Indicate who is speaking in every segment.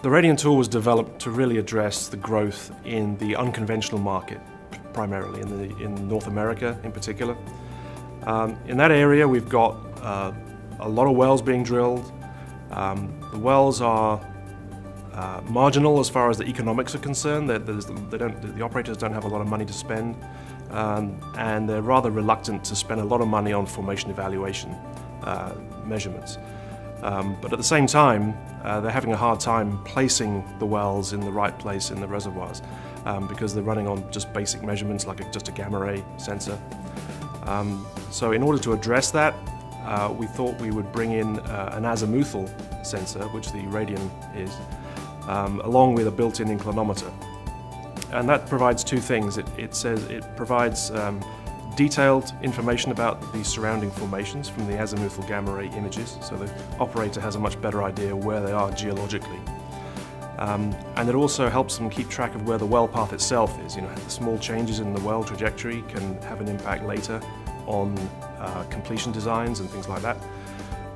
Speaker 1: The Radian tool was developed to really address the growth in the unconventional market, primarily in, the, in North America in particular. Um, in that area, we've got uh, a lot of wells being drilled. Um, the wells are uh, marginal as far as the economics are concerned. The operators don't have a lot of money to spend, um, and they're rather reluctant to spend a lot of money on formation evaluation uh, measurements. Um, but at the same time, uh, they're having a hard time placing the wells in the right place in the reservoirs um, because they're running on just basic measurements like a, just a gamma ray sensor. Um, so in order to address that, uh, we thought we would bring in uh, an azimuthal sensor, which the Radian is, um, along with a built-in inclinometer. And that provides two things. It, it says it provides um, detailed information about the surrounding formations from the azimuthal gamma ray images, so the operator has a much better idea where they are geologically. Um, and it also helps them keep track of where the well path itself is. You know, the small changes in the well trajectory can have an impact later on uh, completion designs and things like that.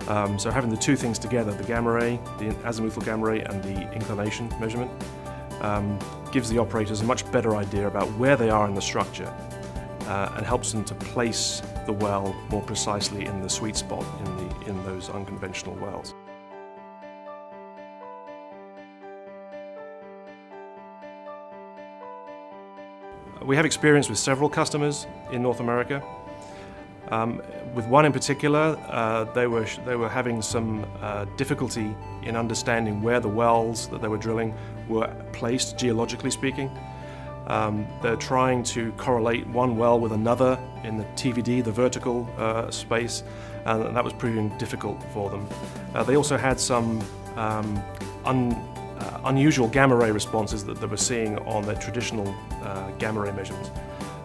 Speaker 1: Um, so having the two things together, the gamma ray, the azimuthal gamma ray and the inclination measurement, um, gives the operators a much better idea about where they are in the structure uh, and helps them to place the well more precisely in the sweet spot in, the, in those unconventional wells. We have experience with several customers in North America. Um, with one in particular, uh, they, were, they were having some uh, difficulty in understanding where the wells that they were drilling were placed, geologically speaking. Um, they're trying to correlate one well with another in the TVD, the vertical uh, space, and that was proving difficult for them. Uh, they also had some um, un, uh, unusual gamma ray responses that they were seeing on their traditional uh, gamma ray measurements,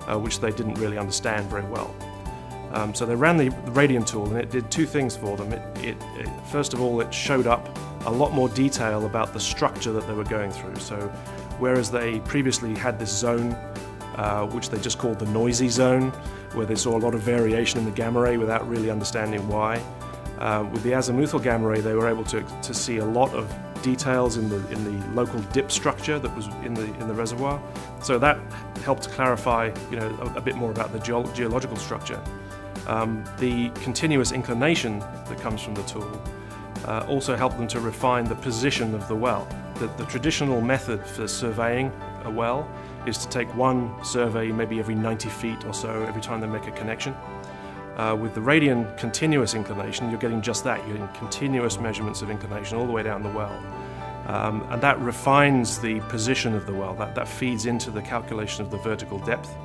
Speaker 1: uh, which they didn't really understand very well. Um, so they ran the, the Radian tool and it did two things for them. It, it, it, first of all, it showed up a lot more detail about the structure that they were going through. So whereas they previously had this zone uh, which they just called the noisy zone, where they saw a lot of variation in the gamma ray without really understanding why. Uh, with the azimuthal gamma ray, they were able to, to see a lot of details in the, in the local dip structure that was in the, in the reservoir. So that helped to clarify you know, a, a bit more about the ge geological structure. Um, the continuous inclination that comes from the tool uh, also help them to refine the position of the well. The, the, traditional method for surveying a well is to take one survey maybe every 90 feet or so every time they make a connection. Uh, with the Radian continuous inclination, you're getting just that. You're getting continuous measurements of inclination all the way down the well. Um, and that refines the position of the well. That, that feeds into the calculation of the vertical depth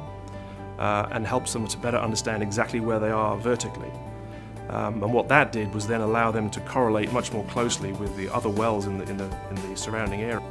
Speaker 1: uh, and helps them to better understand exactly where they are vertically. Um, and what that did was then allow them to correlate much more closely with the other wells in the, in the, in the surrounding area.